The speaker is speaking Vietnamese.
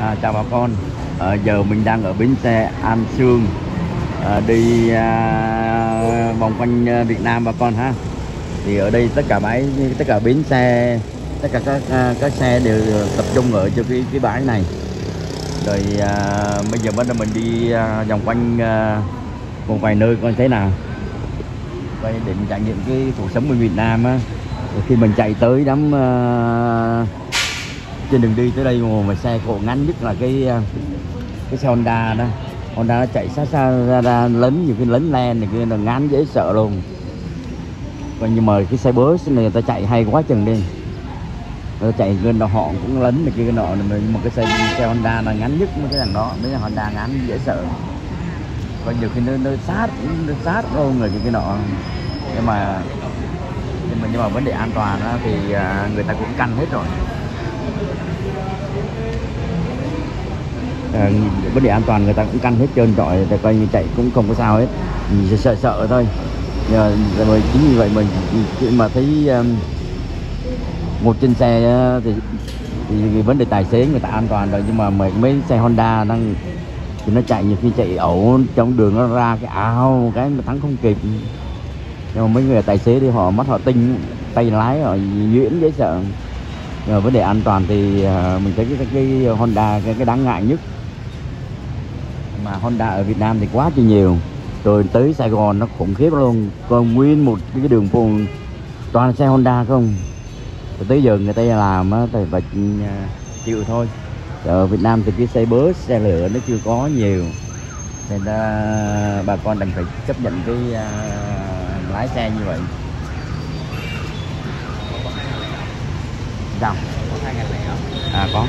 À, chào bà con. À, giờ mình đang ở bến xe An Sương à, đi à, vòng quanh à, Việt Nam bà con ha. Thì ở đây tất cả bãi tất cả bến xe tất cả các à, các xe đều tập trung ở cho cái cái bãi này. Rồi à, bây giờ bắt đầu mình đi à, vòng quanh à, một vài nơi coi thế nào. Quay để mình trải nghiệm cái cuộc sống bên Việt Nam á. Khi mình chạy tới đám à, trên đường đi tới đây mà xe cộ ngắn nhất là cái ờ, cái xe Honda đó. Honda nó chạy xa xa ra, ra lấn nhiều cái lấn len này kia là ngán dễ sợ luôn. Còn nhưng mà cái xe bus này người ta chạy hay quá chừng đi. Người ta chạy gần họ cũng lấn này kia cái nọ này, nhưng mà cái xe xe Honda là ngắn nhất mấy cái thằng đó. Mấy cái Honda ngắn dễ sợ. Còn nhiều khi nó, nó sát nó sát luôn người cái nọ. Nhưng mà nhưng mà nhưng mà vấn đề an toàn đó, thì ờ, người ta cũng canh hết rồi à, vấn đề an toàn người ta cũng căn hết trơn trọi để coi như chạy cũng không có sao hết. Mình sợ sợ thôi. Nhưng mà rồi chính vì vậy mình khi mà thấy um, một trên xe thì, thì, thì vấn đề tài xế người ta an toàn rồi nhưng mà mấy, mấy xe Honda đang thì nó chạy nhiều khi chạy ẩu trong đường nó ra cái áo cái mà thắng không kịp. Nhưng mà mấy người tài xế thì họ mắt họ tinh tay lái họ nhuyễn dễ sợ rồi vấn đề an toàn thì ờ, mình thấy cái, cái Honda cái, cái đáng ngại nhất. Mà Honda ở Việt Nam thì quá chi nhiều. Rồi tới Sài Gòn nó khủng khiếp luôn. Còn nguyên một cái đường phố toàn xe Honda không? Rồi tới giờ người ta làm á thì phải ừ, chịu thôi. Ở Việt Nam thì cái xe bus xe lửa nó chưa có nhiều. Nên ờ, bà con đành phải chấp nhận cái uh, lái xe như vậy. Sao có hai ngành này hả à có